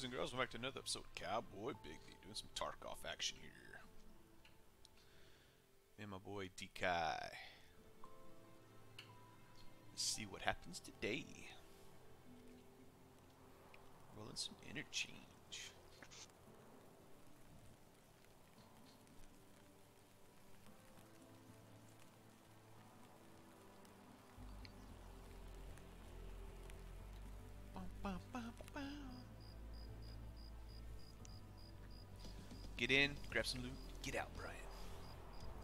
boys and girls. Welcome back to another episode of Cowboy Bigby. Doing some Tarkov action here. And my boy Dekai. Let's see what happens today. Rolling some interchange. Get in, grab some loot, get out, Brian.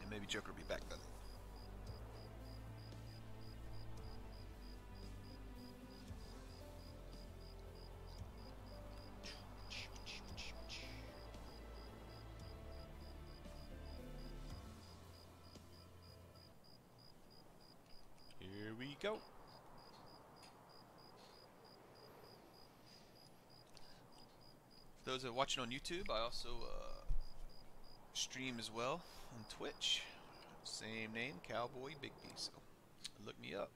And maybe Joker will be back then. Here we go. Those that are watching on YouTube, I also uh, stream as well on Twitch. Same name, Cowboy Bigby. So look me up.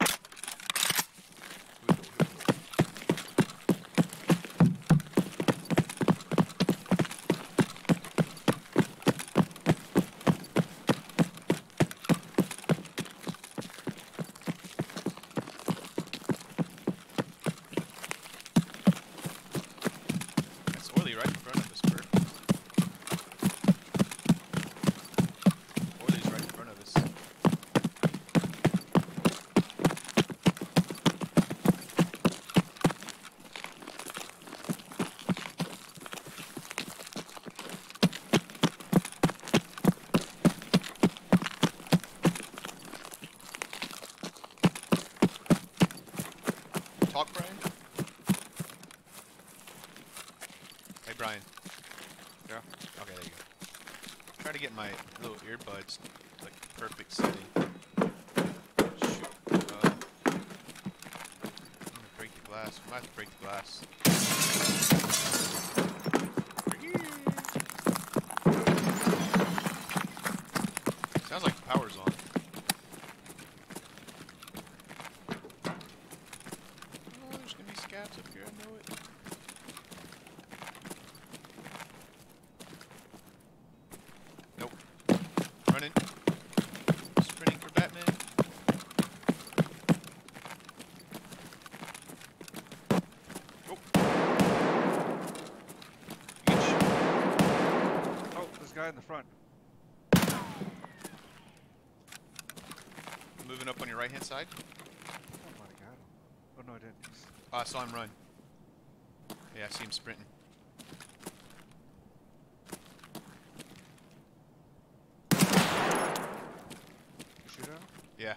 Here we go, here we go. That's OLI right in front of us, Bert. OLI's right in front of us. Talk, Brian? Hey, Brian. Yeah. Okay, there you go. Try to get my little earbuds like perfect setting. Shoot. Uh, I'm gonna break the glass. I might have to break the glass. Sounds like the power's on. Oh, there's gonna be scavs up here. I know it. Nope. Running. Sprinting for Batman. Oh. You get shot. Oh, this guy in the front. Moving up on your right hand side. Oh my god. Oh no, I didn't. Oh, I saw him run. Yeah, I see him sprinting. You shoot him? Yeah.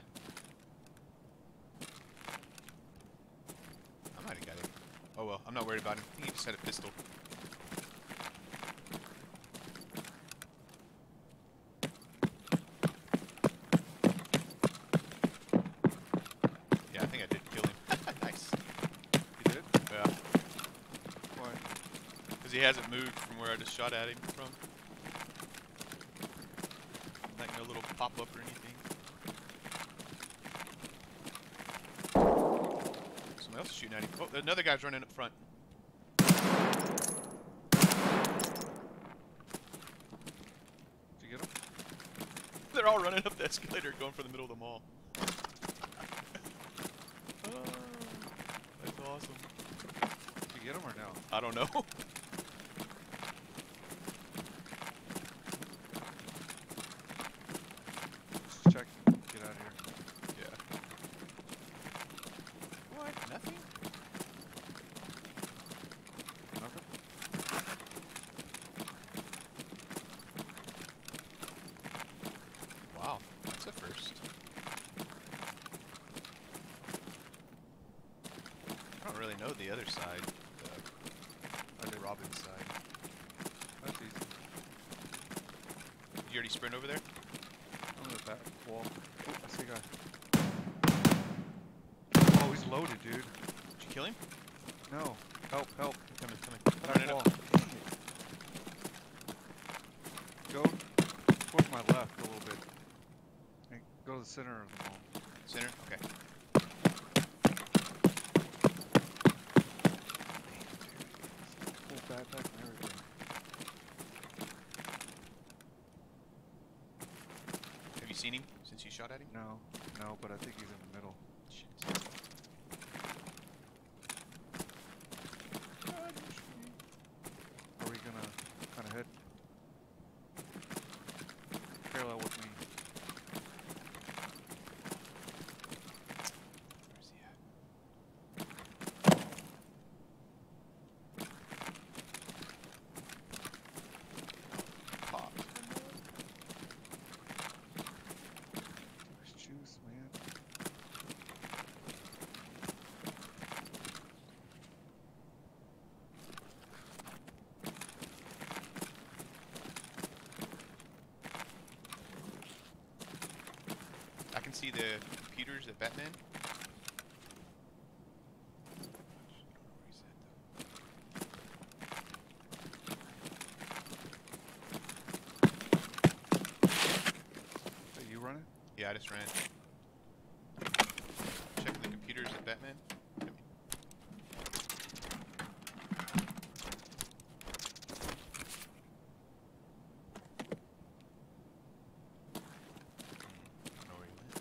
I might have got him. Oh well, I'm not worried about him. I think he just had a pistol. Yeah, I think I did kill him. nice. You did? Yeah. Why? Because he hasn't moved from where I just shot at him from. Like no little pop up or anything. Somebody else is shooting at him. Oh, another guy's running up front. Did you get him? They're all running up the escalator going for the middle of the mall. Oh, that's awesome. Did you get him or no? I don't know. Just check. Get out of here. yeah. What? Nothing? Nothing? Wow, that's a first. I don't really know the other side, uh, the, the Robin side. That's easy. You already sprint over there? I'm in the back wall. Oh, I see a guy. Oh, he's loaded, dude. Did you kill him? No. Help, help. Coming, coming. Back Running wall. up. Go towards my left a little bit. And go to the center of the mall. Center? Okay. shot No, no, but I think he's in the middle. Shit. Are we gonna kind of head parallel with me? Where's he at? Pop. There's juice, man. I can see the computers at Batman. Are you running? Yeah, I just ran. Checking the computers at Batman. I don't know where he went.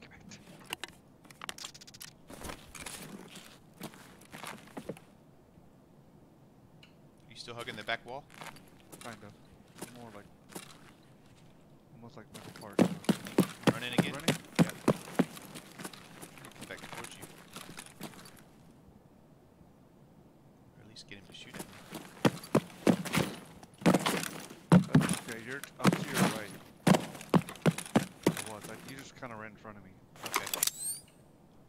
Get back to You still hugging the back wall? kind of. More like almost like middle part. Running again? Running? Yeah. Come back towards you. Or at least get him to shoot at me. Okay, you're up to your right. I was. I, you just kind of ran in front of me. Okay.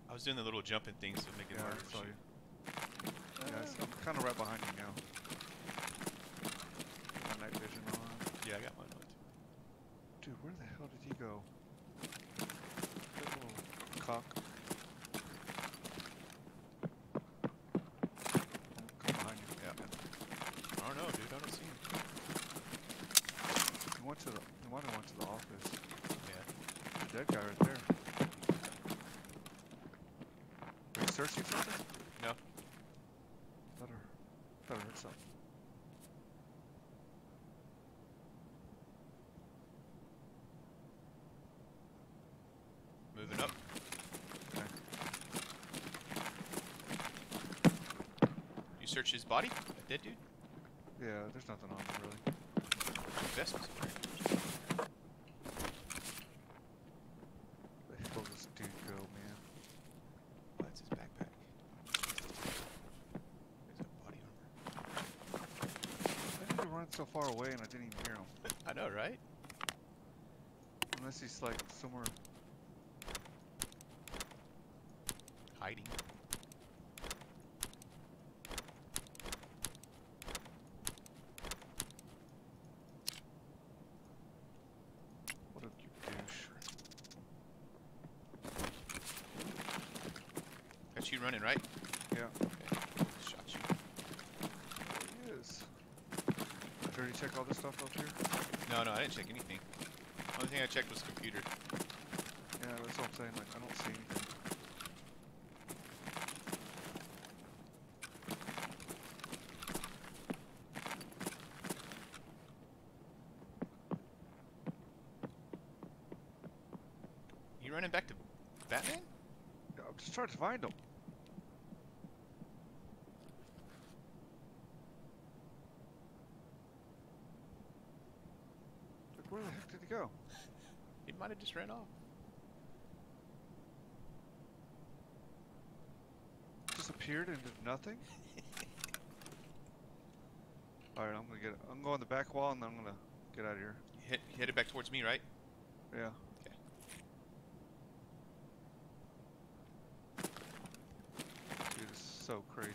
I was doing the little jumping thing, so make it Yeah, harder I to shoot. you. Yeah, I'm kind of right behind you now. Night vision on. Yeah, I got mine on too. Dude, where the hell did he go? Little cock. Come behind you. Yeah. I don't know, dude. I don't see him. He went to the. He might have went to the office. Yeah. The dead guy right there. Are you searching something? No. Better. Better hurt something. Moving up. Okay. You search his body? A dead dude? Yeah, there's nothing on him really. Vest was in. Where the hell does this dude go, man? Oh, that's his backpack. There's a body armor. I need to run so far away and I didn't even hear him. I know, right? Unless he's like somewhere. Hiding. What a you douche. You running, right? Yeah, Okay. Shot you. is. Did you already check all this stuff up here? No, no, I didn't check anything. Only thing I checked was computer. Yeah, that's what I'm saying. Like, I don't see anything. You running back to Batman? I'm just trying to find him. Like, where the heck did he go? He might have just ran off. Disappeared into nothing? Alright, I'm gonna get. I'm going to the back wall and then I'm gonna get out of here. Hit, hit it back towards me, right? Yeah. Okay. Dude, this is so crazy.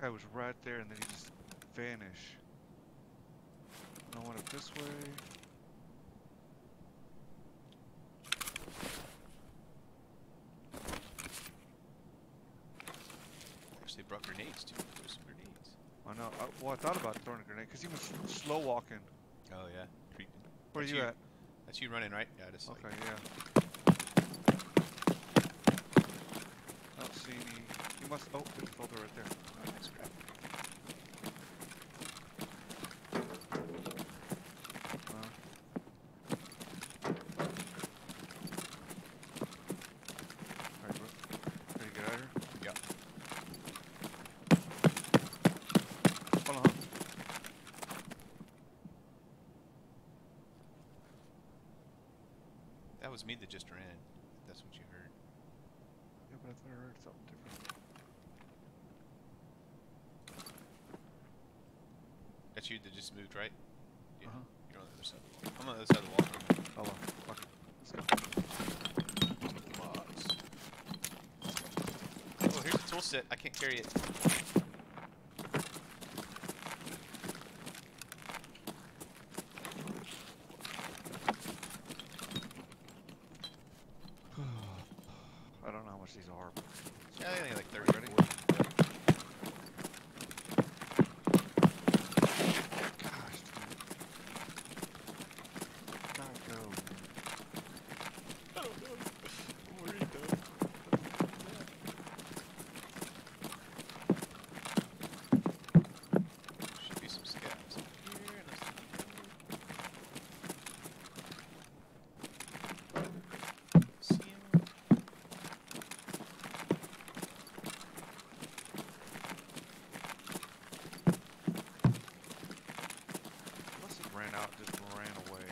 Guy was right there and then he just vanished. And I want it this way. Actually, brought grenades too. Throw some grenades. I know. I, well, I thought about throwing a grenade because he was slow walking. Oh yeah, creeping. Where are you you. at? That's you running, right? Yeah, just like Okay, yeah. I don't see any. You must. Oh, there's a folder right there. oh, nice grab. Was me that just ran. That's what you heard. Yeah, but I thought I heard something different. That's you that just moved, right? Yeah. Uh-huh. You're on the other side. I'm on the other side of the wall. Hello. Fuck. Let's go. Box. Oh, here's a tool set. I can't carry it. I don't know how these are. Yeah, I think like 30 Ready? 40. gosh, dude. Gotta go. I don't know. I'm worried though. Should be some scavs up here. and there's some- See 'em? Unless it ran out, just ran away.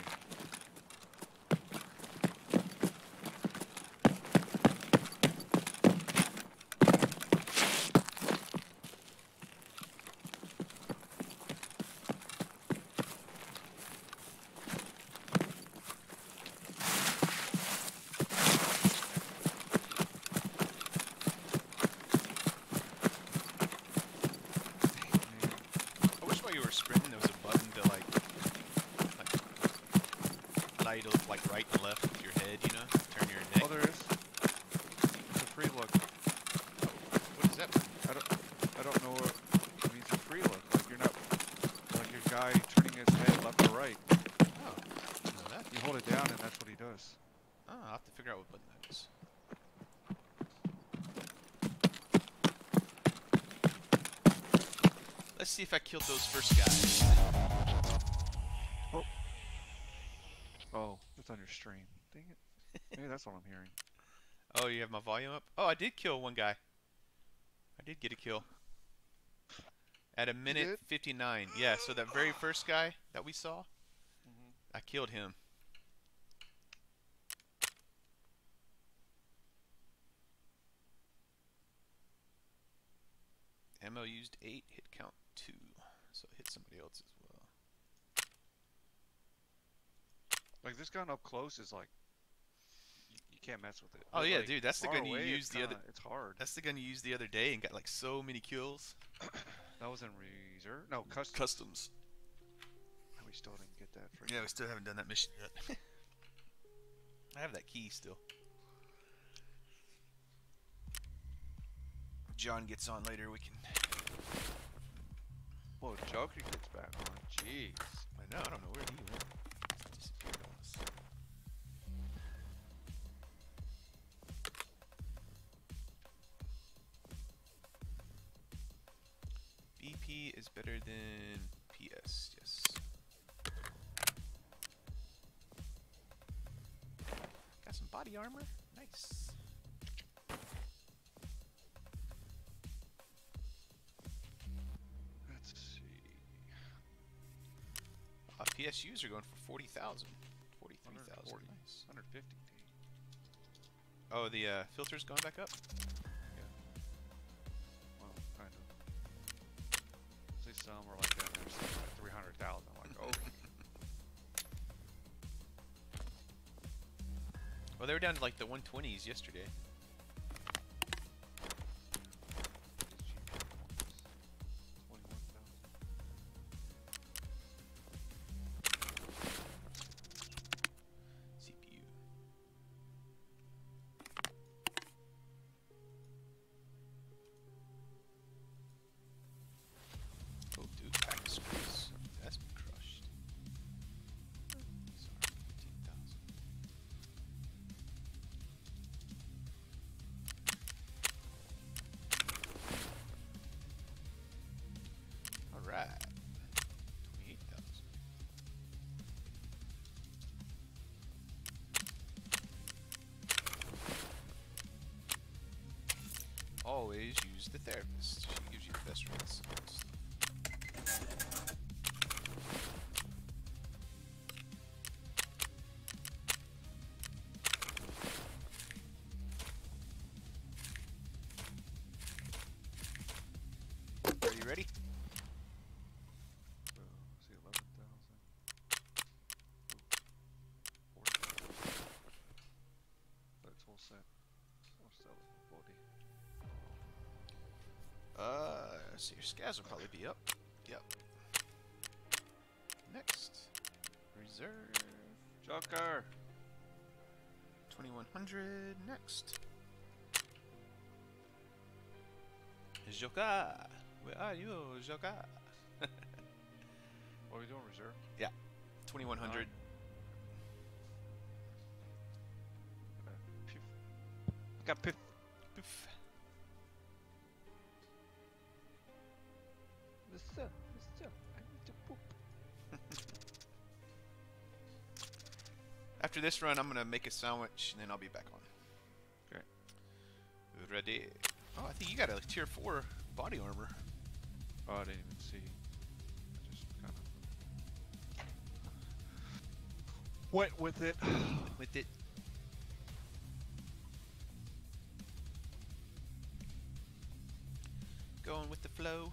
Dang, man. I wish while you were sprinting there was a button to like, like allow you to look like right and left with your head, you know? Turn your neck. Oh, there is. It's a free look. what is that? I don't. I don't know what it means. A free look. Like you're not. Like your guy turning his head left or right. Oh, that. You hold it down, and that's what he does. Oh, I'll have to figure out what button that is. Let's see if I killed those first guys. Oh, it's on your stream. Dang it. Maybe that's what I'm hearing. Oh, you have my volume up? Oh, I did kill one guy. I did get a kill. At a minute 59. Yeah, so that very first guy that we saw, Mhm. I killed him. Ammo used 8, hit count 2. So hit somebody else as well. Like this gun up close is like. You, you can't mess with it. Oh, But, yeah, like, dude, that's the gun you away, used the other- kinda- It's hard. That's the gun you used the other day and got like so many kills. That was in reserve. No, mm, custom. Customs. We still didn't get that. freaking- Yeah, we still haven't done that mission yet. I have that key still. John gets on later, we can. Whoa, Joker gets back on. Jeez. I know, I don't know where he went. BP is better than PS, yes. Got some body armor? Nice. Let's see. Uh, PSUs are going for 40,000. 43,000. 140. Nice. 150. Oh, the uh, filter's gone back up? Well, kind of. See, some are like that. There's like 300,000. I'm like, okay. Well, they were down to like the 120s yesterday. always use the therapist. She gives you the best results. set. Or sell body. Uh, so your scavs will probably be up. Yep. Next. Reserve. Joker! 2100. Next. Joker! Where are you, Joker? what are we doing, reserve? Yeah. 2100. Got 50. Mister, mister, I need to poop. After this run, I'm gonna make a sandwich and then I'll be back on. Okay. Ready. Oh, I think you got a tier four body armor. Oh, I didn't even see. I just kind of went with it. with it. Going with the flow.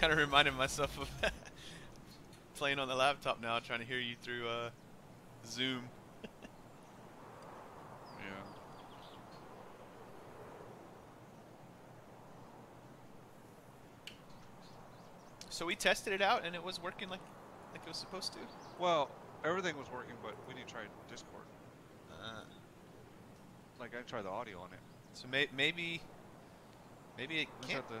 Kind of reminded myself of playing on the laptop now, trying to hear you through uh, Zoom. Yeah. So we tested it out, and it was working like like it was supposed to. Well, everything was working, but we need to try Discord. Uh, Like I tried the audio on it. so may- maybe maybe it can't. the?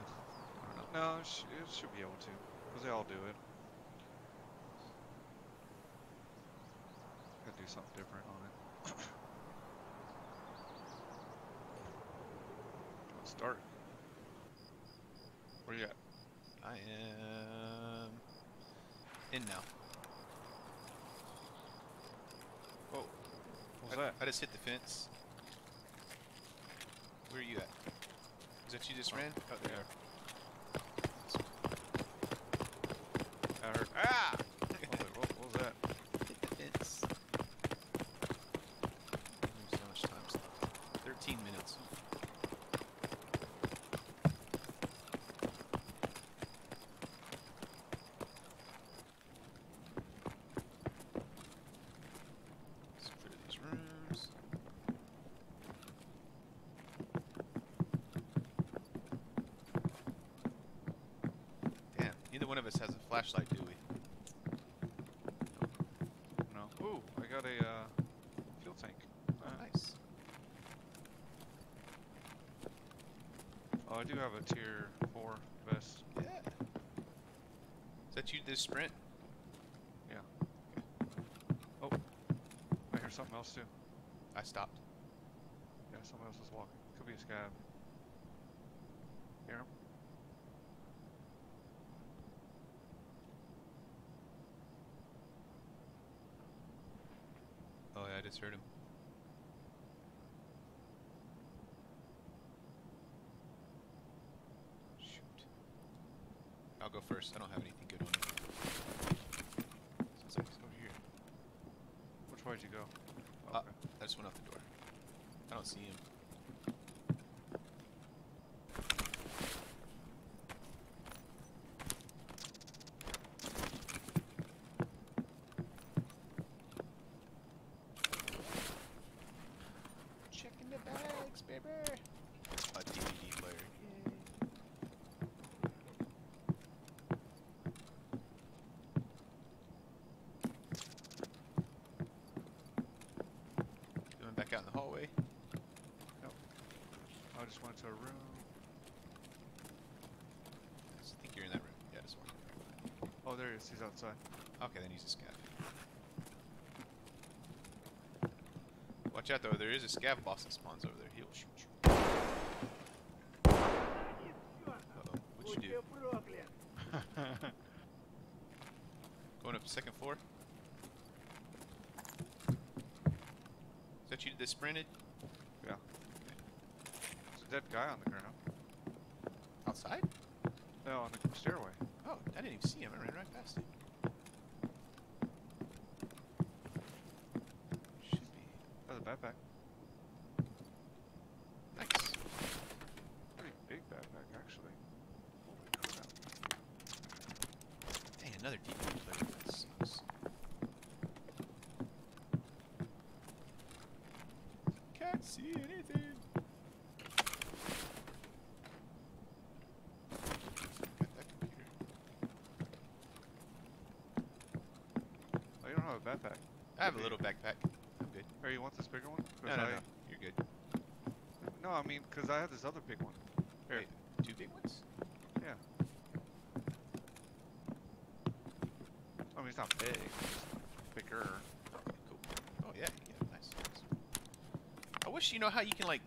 I don't know. No, it, sh- it should be able to, because they all do it. Gotta do something different on it. Let's start. Where you at? I am in now. Oh, what was I, that? I just hit the fence. Where are you at? Is that you just oh. ran? Oh, there. I heard. Ah! I was what, what was that? Hit the fence. There's how much time left? 13 minutes. Let's clear these rooms. Damn, neither one of us has a flashlight, do we? No. Ooh, I got a uh, fuel tank. Oh, nice. Oh, I do have a tier four vest. Yeah. Is that you this sprint? Yeah. Oh, I hear something else too. I stopped. Yeah, someone else is walking. Could be a scav. Hear him? Oh yeah, I just heard him. Shoot. I'll go first. I don't have anything good on me. Sounds like he's over here. Which way'd you go? Uh, Okay. I just went out the door. I don't see him. Checking the bags, baby. A DVD player. Yay. Going back out in the hallway. Nope. I just went to a room. I think you're in that room. Yeah, this one. Oh, there he is. He's outside. Okay, then he's a scav. Watch out though, there is a scav boss that spawns over there. He'll shoot you. Uh-oh. What'd you do? Going up to second floor? Is that you that sprinted? yeah. Dead guy on the ground. Outside? No, on the stairway. Oh, I didn't even see him. I ran right past him. Should be oh, That's a backpack. nice. Pretty big backpack, actually. Holy. Dang, another deep player. That sucks. Can't see anything. Got that computer. Oh, you don't have a backpack. I have a Okay. little backpack. I'm good. Or you want this bigger one? 'Cause No, no, I, no. You're good. No, I mean, because I have this other big one. Here. Wait, two big ones? Yeah. Oh, I mean, it's not big. It's bigger. Okay, cool. Oh yeah, yeah, nice. I wish you know how you can like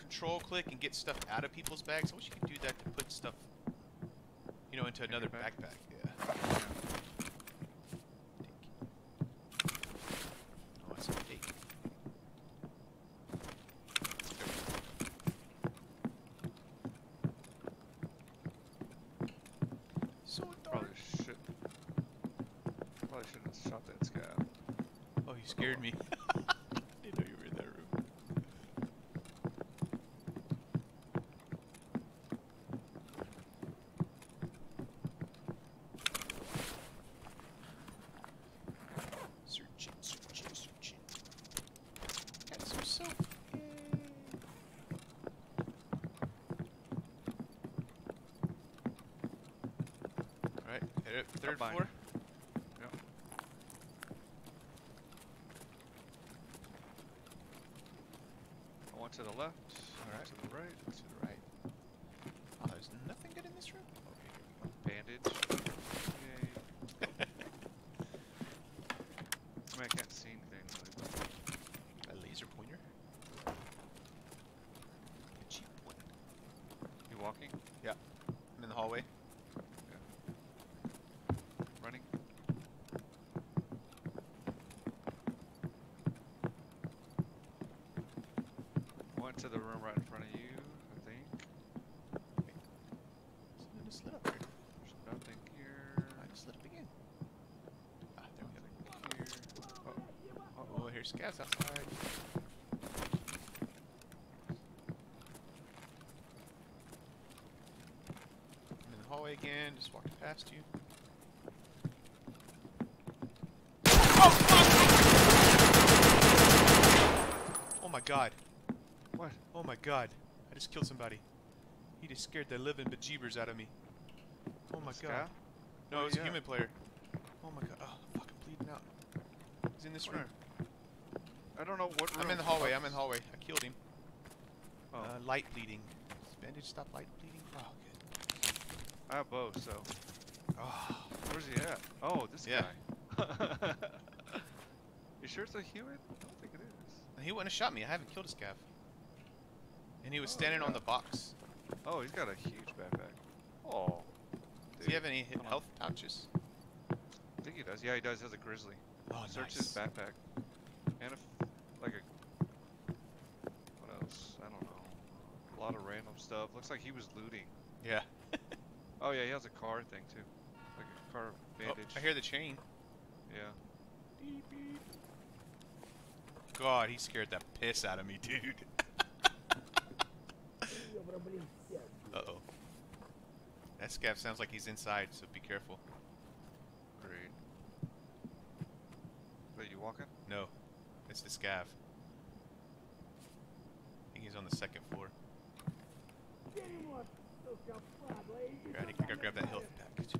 control click and get stuff out of people's bags. I wish you could do that to put stuff, you know, into another bag? backpack. Yeah. Oh, it's a cake. So dark. Probably should. Probably shouldn't have shot that scav. Oh, you scared me. didn't know you were in that room. Searching, searching, searching. Got some soap. Yay. Alright, head up third behind floor. Yep. I went to the left. Alright. To the right. To the right. Oh, there's nothing good in this room? Okay, here we go. Bandage. Yay. I mean, I can't see anything really. But A laser pointer. A cheap one. you walking? I'm in the hallway. Running? Went to the room right in front of you, I think. Something just lit up here. There's nothing here. I just lit up again. Ah, there we go. Nothing here. Oh, Oh, here's scouts outside. I'm in the hallway again, just walking past you. Oh my god. What? Oh my god. I just killed somebody. He just scared the living bejeebers out of me. Oh my god. No, it was a human player. Oh my god. Oh, I'm bleeding out. He's in this Where? room. I don't know what room. I'm in the hallway. I'm in the hallway. I killed him. Oh, Uh, light bleeding. Bandage stop light bleeding? I have both, so. Oh, Where's he at? Oh, this Yeah. guy. you sure it's a human? I don't think it is. he wouldn't have shot me. I haven't killed a scav. And he was Oh, standing on the box. Oh, he's got a huge backpack. Oh. Does he have any on. health pouches? I think he does. Yeah, he does. He has a grizzly. Oh, Search nice. his backpack. And if, like a, what else? I don't know. A lot of random stuff. Looks like he was looting. Yeah. Oh yeah, he has a car thing too. Like a car Oh, bandage. I hear the chain. Yeah. Beep, beep. God, he scared the piss out of me, dude. Uh oh. That scav sounds like he's inside, so be careful. Great. Wait, you walking? No, it's the scav. I think he's on the second floor. Here, I think I gotta grab that health package.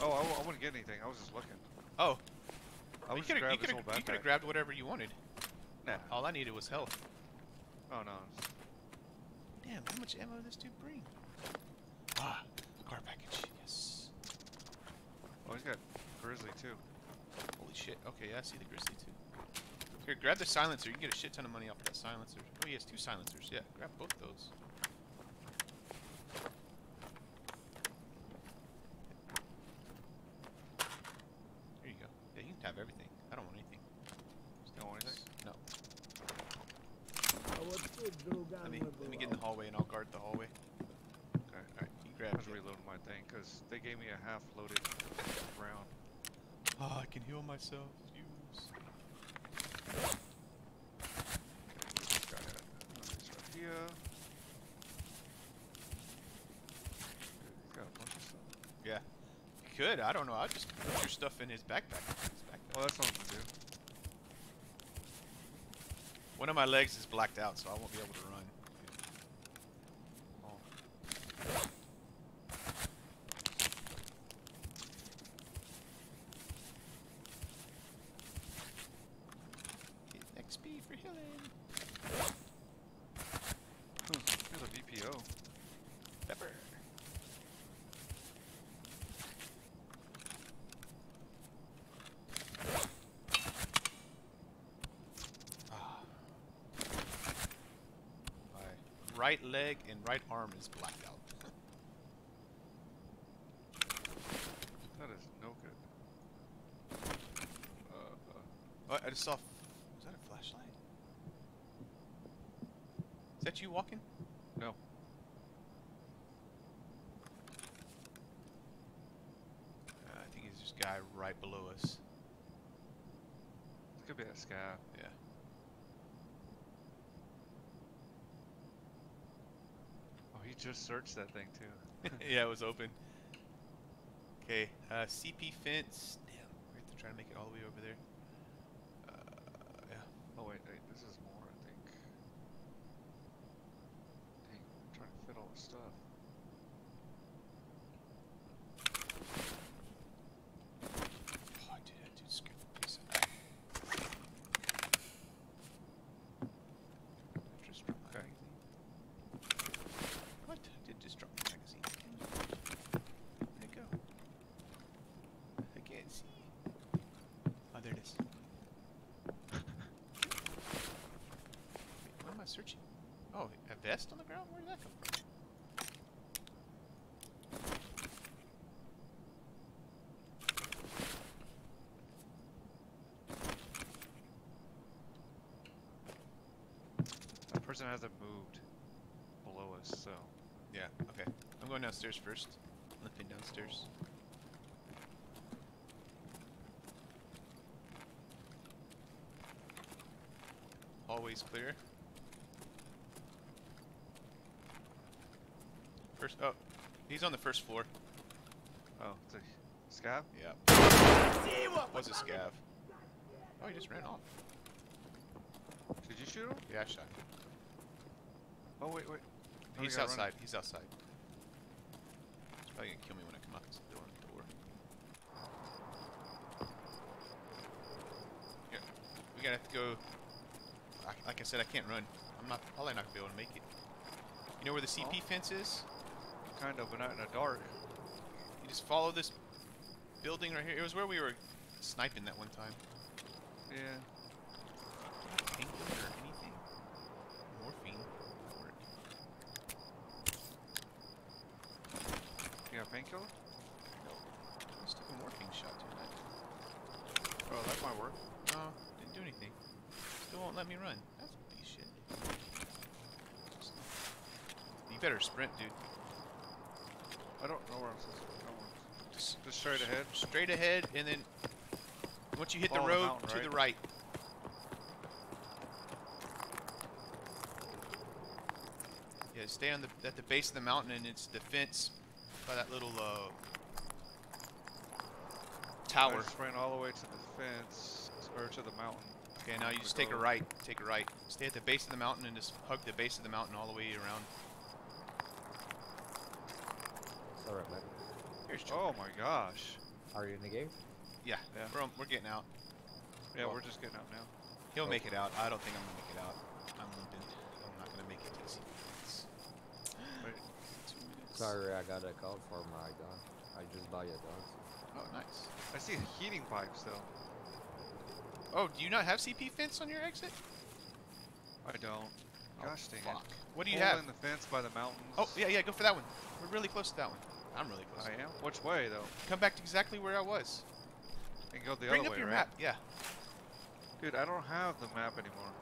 Oh, I, I wouldn't get anything. I was just looking. Oh, I you could have his whole you backpack. grabbed whatever you wanted. Nah. All I needed was health. Oh no. Damn, how much ammo does this dude bring? Ah, car package. Yes. Oh, he's got grizzly too. Holy shit. Okay, yeah, I see the grizzly too. Here, grab the silencer. You can get a shit ton of money off of that silencer. Oh, he has two silencers. Yeah, grab both those. Here you go. Yeah, you can have everything. I don't want anything. You don't want anything? No. Let me let me get in the hallway and I'll guard the hallway. Okay. Alright, you grab was reloading my thing because they gave me a half-loaded round. Ah, I can heal myself. Use. Okay, where's this guy at? Oh, he's right here. Dude, he's got a bunch of stuff. Yeah. You could. I don't know. I'll just put your stuff in his backpack. His backpack. Well, that's I'm gonna do. One of my legs is blacked out, so I won't be able to run. Oh. Get XP for healing. Here's a VPO. Pepper. Ah. My right leg and right arm is blacked out. That is no good. Uh, uh, Oh, I just saw. Was that a flashlight? Is that you walking? no. Uh, I think it's this guy right below us. This could be that guy. Yeah. Oh, he just searched that thing too. yeah, it was open. Okay, uh, CP fence. Damn, we have to try to make it all the way over there. Uh, yeah. Oh wait, wait, this is more, I think. Dang, I'm trying to fit all the stuff. Oh, dude, that dude scared the piss out of me. I just dropped my Okay. magazine. What? I did just drop my magazine. Where'd it go? I can't see. Oh, there it is. Wait, what am I searching? Oh, a vest on the ground? Where did that come from? That person hasn't moved below us, so. Yeah, okay. I'm going downstairs first. Limping downstairs. Always clear. First, oh, he's on the first floor. Oh, it's a scav? Yeah. Was a scav. Oh, he just ran off. Did you shoot him? Yeah, I shot him. Oh, wait, wait. Oh, He's you gotta outside. He's outside. He's probably gonna kill me when I come out this door. door. Yeah, we gotta have to go. I- Like I said, I can't run. I'm not probably not gonna be able to make it. You know where the CP Oh. fence is? Kind of, but not in the dark. You just follow this building right here. It was where we were sniping that one time. Yeah. Or anything. Morphine. You got painkiller? I just took a morphine shot tonight. Oh, that might work. No, didn't do anything. Still won't let me run. That's a piece of shit. You better sprint, dude. I don't know where I'm supposed to going. Just Just straight ahead? Straight ahead, and then once you hit the Follow the road mountain, to right? the right. Yeah, stay on the at the base of the mountain, and it's the fence by that little uh, I tower. just ran all the way to the fence, or to the mountain. Okay, now you just take a right. Take a right. Stay at the base of the mountain and just hug the base of the mountain all the way around. Alright, man. Here's Joe. Oh my gosh. Are you in the game? Yeah, Yeah. We're, we're getting out. Yeah, Well- we're just getting out now. He'll make it out. I don't think I'm gonna make it out. I'm limping. I'm not gonna make it to the sequence. Wait. Two minutes. Sorry, I got a call for my gun. I just buy a gun. Oh, nice. I see heating pipes though. Oh, do you not have CP fence on your exit? I don't. Oh, gosh oh, dang fuck. it. What do you Hole have? in the fence by the mountains. Oh, yeah, yeah, go for that one. We're really close to that one. I'm really close. I am? Which way, though? Come back to exactly where I was. And go the Bring other way, Bring up your right? map, yeah. Dude, I don't have the map anymore.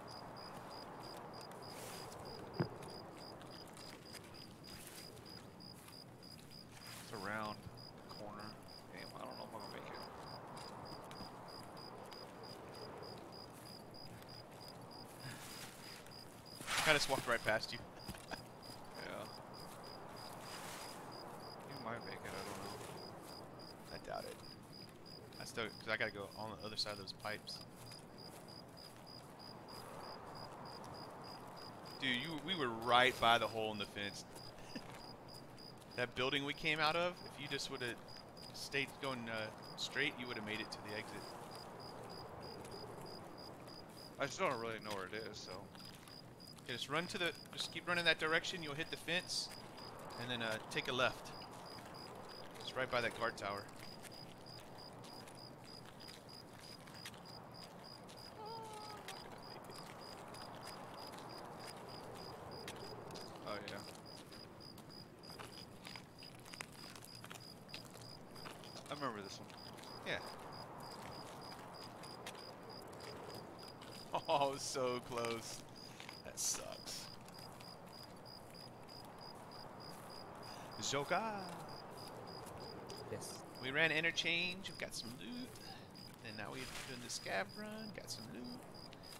It's around the corner. Damn, I don't know if I'm gonna make it. I just walked right past you. Still, cause I gotta go on the other side of those pipes. Dude, you, we were right by the hole in the fence. that building we came out of, if you just would have stayed going uh, straight, you would have made it to the exit. I just don't really know where it is, so. Okay, just run to the, just keep running that direction. You'll hit the fence, and then uh, take a left. It's right by that guard tower. Oh yeah. I remember this one. Yeah. Oh, so close. That sucks. Zoka. Yes. We ran interchange. We got some loot. And now we're doing the scav run. Got some loot.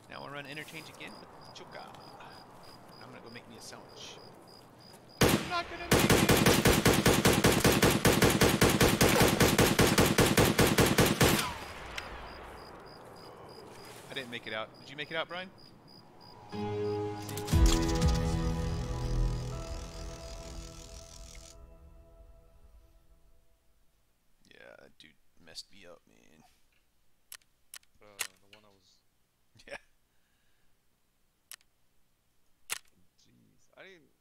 Now we'll run interchange again with Choka. I'm gonna go make me a sandwich. I'm not gonna make it. I didn't make it out. Did you make it out, Brian? Yeah, that dude messed me up, man. Uh, the one I was. Yeah. Jeez, I didn't.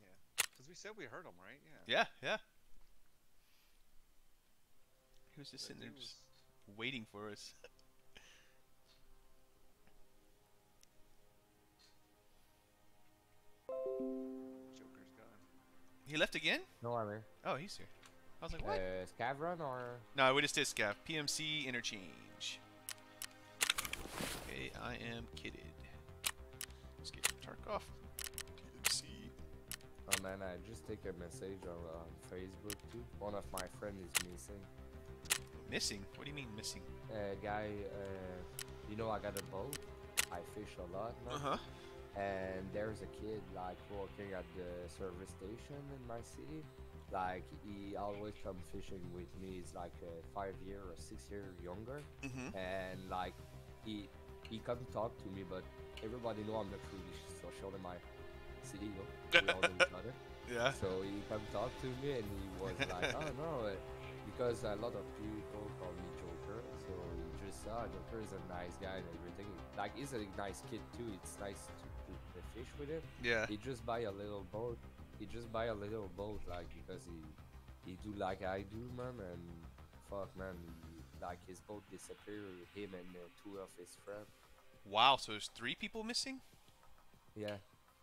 Yeah, because we said we heard him, right? Yeah. Yeah, yeah. He was just That sitting there dude just was- waiting for us. He left again? No, I'm here. Oh, he's here. I was like, what? Uh, Scav run or no, we just did scav. PMC interchange. Okay, I am kitted. Let's get Tarkov. PMC. oh man, I just take a message on uh, Facebook too. One of my friend is missing. Missing? What do you mean missing? Uh, guy, uh, you know I got a boat. I fish a lot, man. Uh huh. And there's a kid like working at the service station in my city. Like he always come fishing with me. He's like five year or six year younger. Mm-hmm. and like he he come talk to me but everybody know i'm not really social in my city you know we all know each other. Yeah. so he come talk to me and he was like oh no uh, because a lot of people call me joker so he just ah joker is a nice guy and everything. Like he's a nice kid too. It's nice to fish with him Yeah. he just buy a little boat he just buy a little boat like because he he do like i do man and fuck man he, like his boat disappear him and uh, two of his friends Wow. So there's three people missing? yeah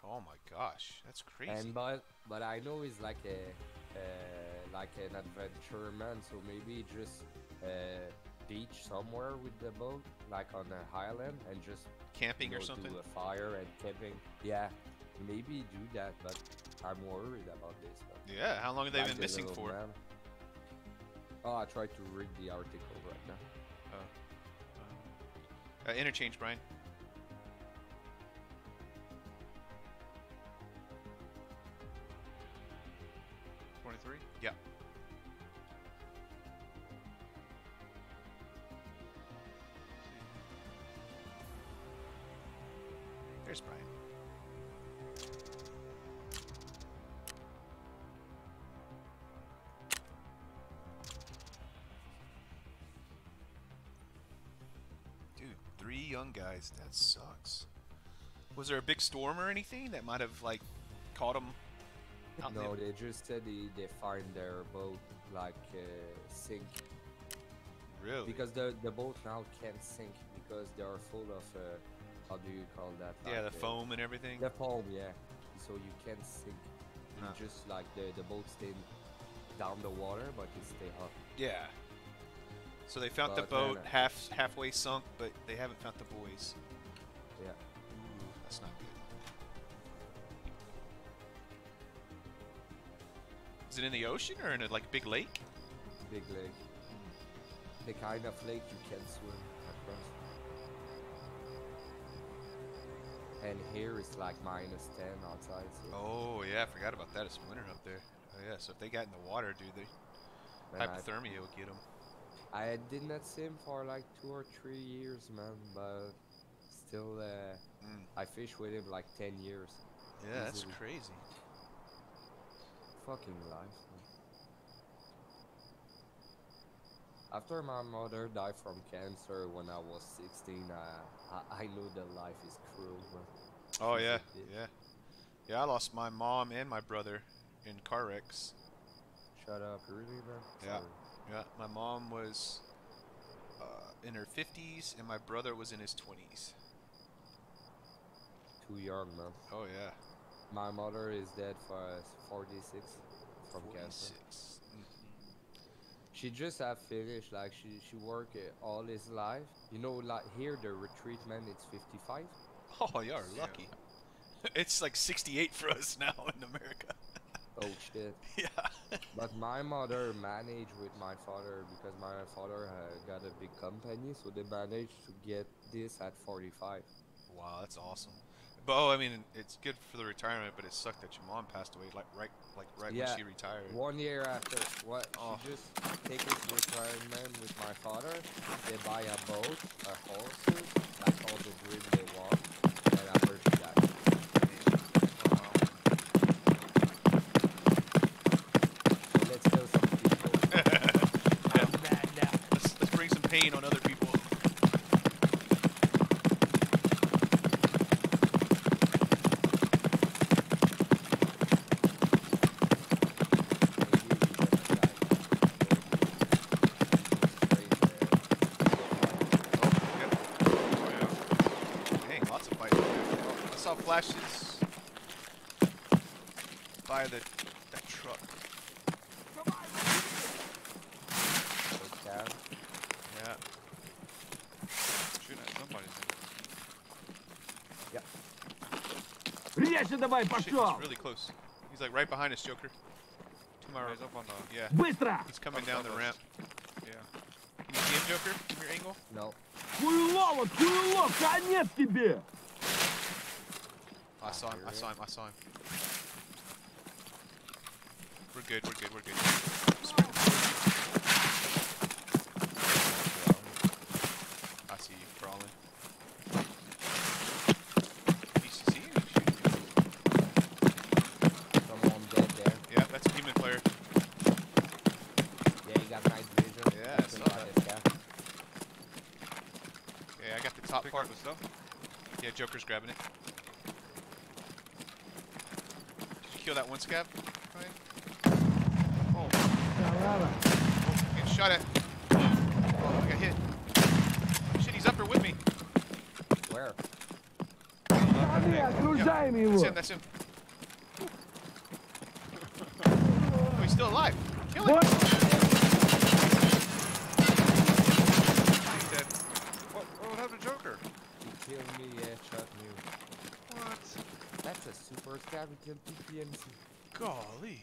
Oh my gosh, that's crazy. and but but i know he's like a uh, like an adventure man so maybe just uh beach somewhere with the boat like on a highland and just Camping or something? do a fire and camping yeah maybe do that but i'm worried about this. Yeah. How long have they Like been missing for? man. Oh, I tried to read the article right now. Uh, interchange, Brian. That sucks. Was there a big storm or anything that might have like caught them? The- No, they just said they, they find their boat like uh, sink Really? because the the boat now can't sink because they are full of uh, how do you call that? yeah, the Like, uh, foam and everything. The foam, yeah. So you can't sink. You Huh. just like the the boat stay down the water, but it stay up. Yeah. So they found the boat half halfway sunk, but they haven't found the boys. Yeah. Ooh, that's not good. Is it in the ocean or in a like big lake? Big lake. Hmm. The kind of lake you can swim across. and here it's like minus 10 outside. So Oh yeah, I forgot about that. It's winter up there. Oh yeah, so if they got in the water, dude, they hypothermia will get them. I did not swim for like two or three years, man, but still, uh, Mm. I fished with him like 10 years. Yeah, that's crazy. Fucking life. Man. After my mother died from cancer when I was 16, I, I, I know that life is cruel, man. Oh yeah, yeah, yeah. I lost my mom and my brother in car wrecks. Shut up, really, man? Yeah. Sorry. Yeah, my mom was uh, in her 50s and my brother was in his 20s. Too young, man. Oh yeah, My mother is dead for uh, 46 from cancer. 46. She just have finished, like she she worked uh, all his life. You know, like here the retreat man, it's 55. Oh, you are Yeah. lucky. It's like 68 for us now in America. Oh shit. yeah. But my mother managed with my father because my father uh, got a big company, so they managed to get this at 45. Wow, that's awesome. But oh, I mean, it's good for the retirement, but it sucked that your mom passed away, like right, like right Yeah. when she retired. One year after, what Oh. she just take his retirement with my father. They buy a boat, a horses, like all the dream they want, and after she died. So let's kill some people. I'm mad now. let's, let's bring some pain on other people. Saw flashes by the that truck. Yeah. Shooting at somebody's. Резче давай, Shit, пошел! he's really close. He's like right behind us, Joker. To my He's up on the. Yeah, Быстро! he's coming Up down above the us. ramp. Yeah. Can you see him, Joker, from your angle? No. Хуйлово, хуйло, конец тебе! I saw him. I Here. saw him. I saw him. We're good. We're good. We're good. Yeah, Joker's grabbing it. Did you kill that one scav? Right. oh, oh getting shot at. Oh, I got hit. Shit, he's up here with me. Where? Yeah, that's him, that's him. oh, he's still alive. Kill him. Super scav, he killed two PMC. Golly.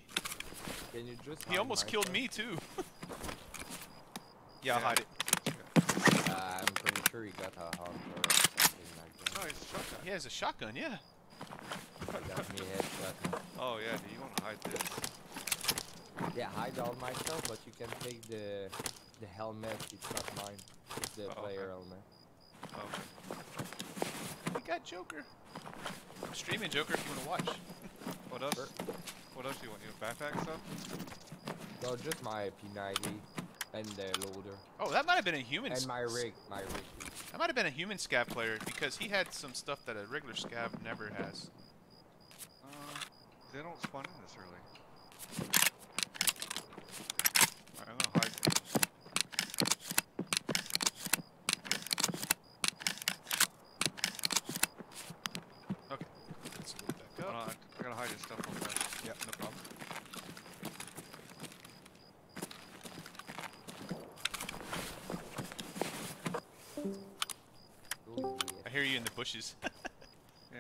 Can you just He almost killed stuff? me too. yeah, I'll hide it. Uh, I'm pretty sure he got a hunter or something like that. No, he's shot He has a shotgun. Yeah. He got me headshot. Oh yeah, do you want to hide this? Yeah, hide all my stuff, but you can take the the helmet. It's not mine. It's the Oh, okay. player helmet. Okay. We got Joker. I'm streaming Joker if you want to watch. What else? Sure. What else do you want? You have backpack stuff? No, just my P90 and the loader Oh, that might have been a human. and my rig. My rig. That might have been a human scav player because he had some stuff that a regular scav never has. Uh, they don't spawn in this early. Alright, I'm gonna hide. bushes. yeah,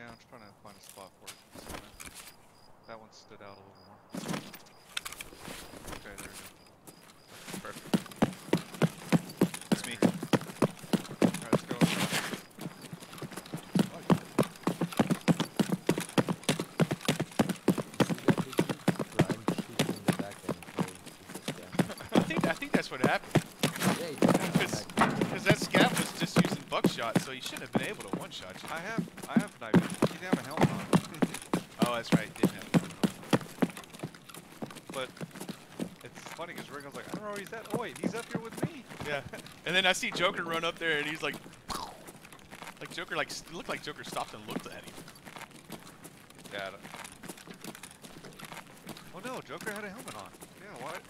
I'm just trying to find a spot for it. That one stood out a little more. Okay, there we go. Oh, what happened. Because that scav was just using buckshot, so he shouldn't have been able to one-shot you. I have, I have knife. He didn't have a helmet on. Oh, that's right. Didn't have. But it's funny because Ringo's like, I don't know where he's at. Oh wait, he's up here with me. Yeah. And then I see Joker run up there, and he's like, like Joker, like s- looked like Joker stopped and looked at him. Yeah. I don't- Oh no, Joker had a helmet on. Yeah, what?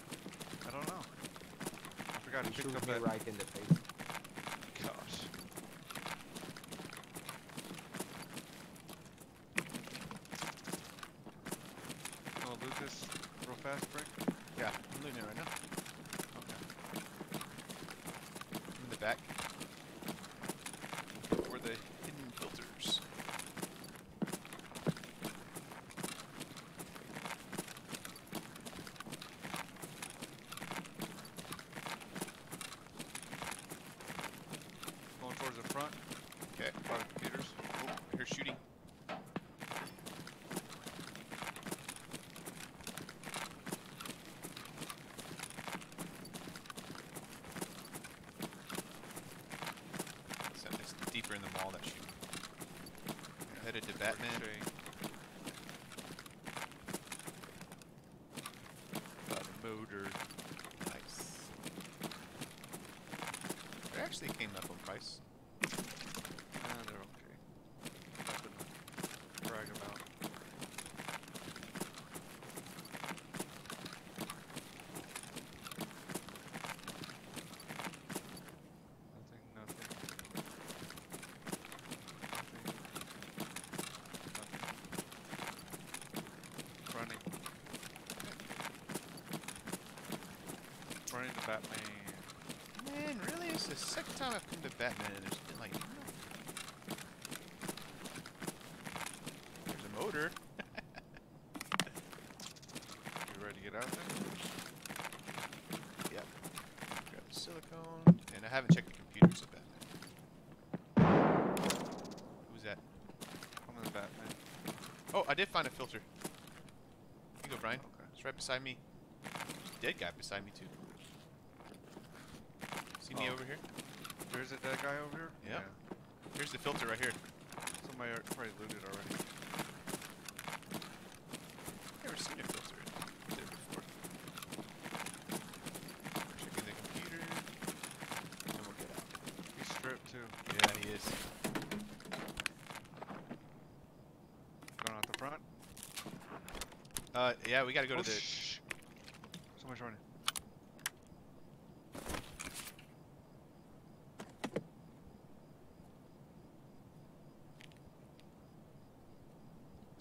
I don't know. I forgot he He picked shot up that. right in the face. Gosh. Oh, loot this real fast, Brick? Yeah, I'm looting it right now. Okay. In the back. Look for the hidden filters. Going towards the front. Okay. By the computers. Oh, I hear shooting. It's, it's deeper in the mall that shooting. Headed to Batman. Ricochet. Motor. Nice. They actually came up on price. Ah, they're okay. Nothing to brag about. Nothing, nothing. Nothing. Nothing. Running. Running to Batman. Man, really? It's the second time I've come to Batman and there's been like. There's a motor. You ready to get out there? Yep. Grab the silicone. And I haven't checked the computers of Batman. Who's that? I'm the Batman. Oh, I did find a filter. You go, Brian. Okay. It's right beside me. Dead guy beside me, too. See me Oh. over here? There's a dead guy over here? Yep. Here's the filter right here. Somebody al- probably looted already. Never seen a filter in there before. Checking the computer. And we'll get out. He's stripped too. Yeah, he is. Going out the front. Uh, yeah, we gotta go oh, to the. shh. Somebody's running.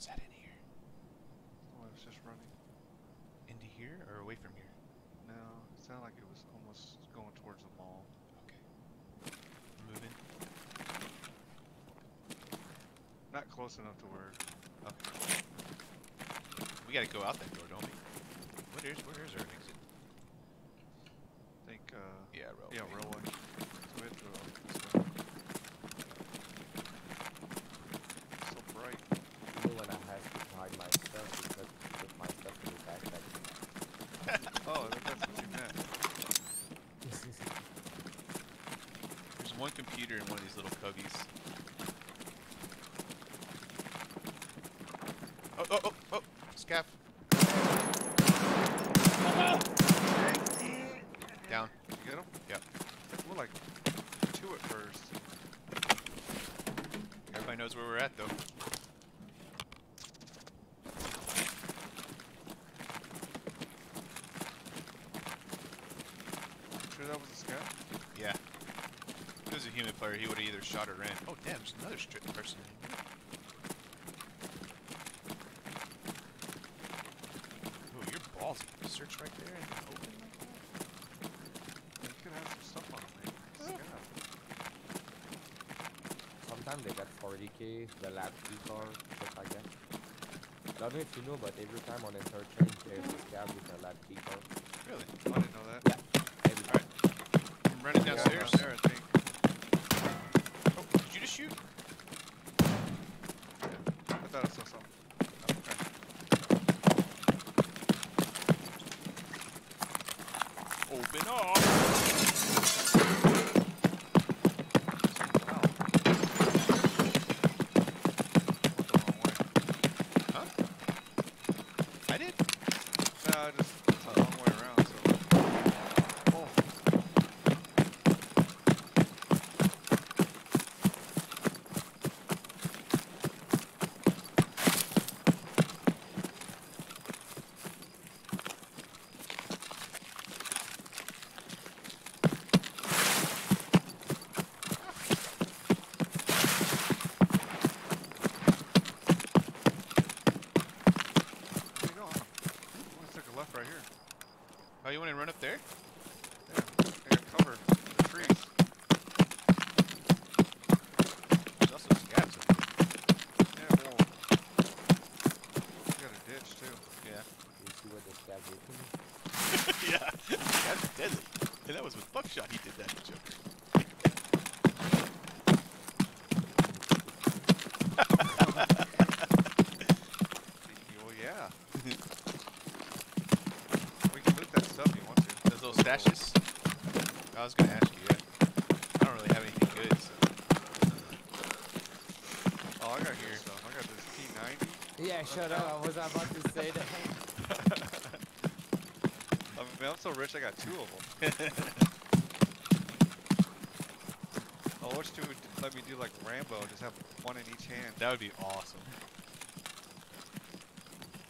Is that in here? Somebody was just running. Into here or away from here? No, it sounded like it was almost going towards the mall. Okay. Moving. Not close enough to where. Okay. We gotta go out that door, don't we? What is where is our exit? I think. Uh, Yeah, railway. yeah, railway. So we have to go this way. So bright. You know when I have to hide my stuff, it's not to put my stuff in the backpack. Oh, I think that's what you meant. There's one computer in one of these little cubbies. Oh, oh, oh, oh! Scav. Down. You get him? Yep. We're like two at first. Everybody knows where we're at, though. Sure that was a scout? Yeah. If it was a human player, he would have either shot or ran. Oh, damn, there's another strip person in here. Oh, you're ballsy. Search right there and then open like that? You could have some stuff on him, man. Scout. Sometimes they got 40k, the lab key car, shit like that. I don't know if you know, but every time on interchange, there's a scav with a lab keycard. Really? I didn't know that. Every time. I'm running Yeah, downstairs. down there, I think. Oh, did you just shoot? I thought I saw something. Okay. Open Oh. Huh? I did. No, just it's a long way around. So. Oh. Where you going? I want to take a left right here. Oh, you want to run up there? Yeah, I got cover in the trees. There's also scavs up there. Yeah, well, we got a ditch too. Yeah. You see what the scav looking? yeah. That's deadly. And that was with buckshot. He did that, Joker. Well, yeah. we can loot that stuff if you want to. Those little stashes. I was gonna ask you. Yeah. I don't really have anything good. So. Oh, I got here stuff. I got this P90. Yeah, shut up. I was about to say that. I mean, I'm so rich, I got two of them. I wish you would let me do like Rambo, just have one in each hand. That would be awesome.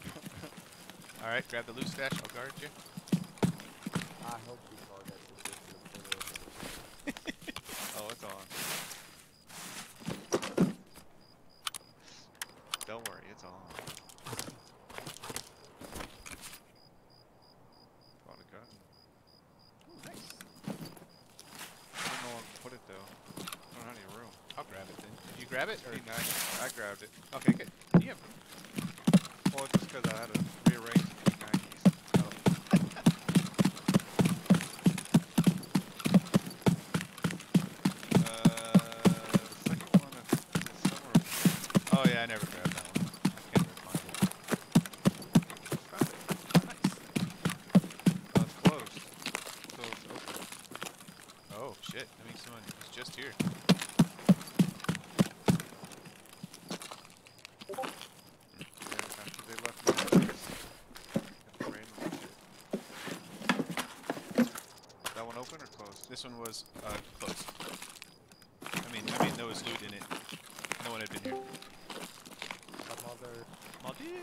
All right, grab the loot stash. I'll guard you. Hope you call that the picture. Oh, it's on. Don't worry, it's on. Found a gun. Ooh, nice. I don't know where to put it though. I don't have any room. I'll grab it then. Did you grab it? Or... P90. I grabbed it. Okay, good. Yeah. Well, just because I had to rearrange the P90s. Uh, second one is is somewhere. Oh yeah, I never grabbed that one. I can't ever find it. Found it. Nice. Oh, it's closed. So it's open. Oh shit! That means someone was just here. Yeah, after they left me there, just got random shit. That one open or closed? This one was uh, closed. I mean, I mean, there was loot in it. No one had been here. Some other. Dear.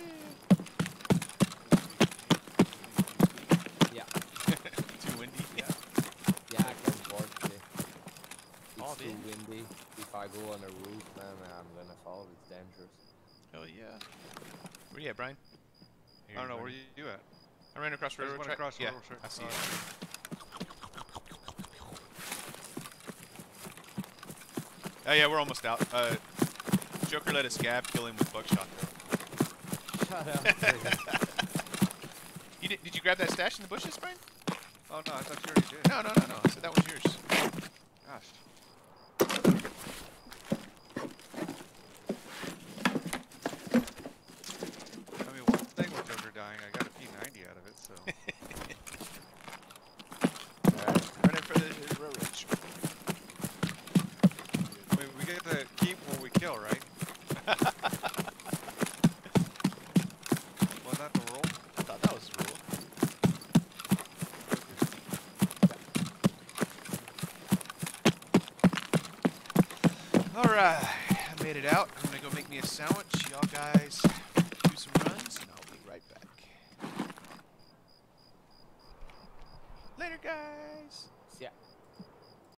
Yeah. Too windy. Yeah. Yeah, I can board today. It's too man. windy. If I go on a roof, man, I'm gonna fall. It's dangerous. Oh yeah. Where you at, Brian? I don't know, where you? you, you at? I ran across I just railroad track. across yeah. I see Oh, it. Oh yeah, we're almost out. Uh, Joker let a scav kill him with buckshot though. Shut up. You did, did you grab that stash in the bushes, Brian? Oh no, I thought you already did. No, no, no, no. I said that was yours. Gosh.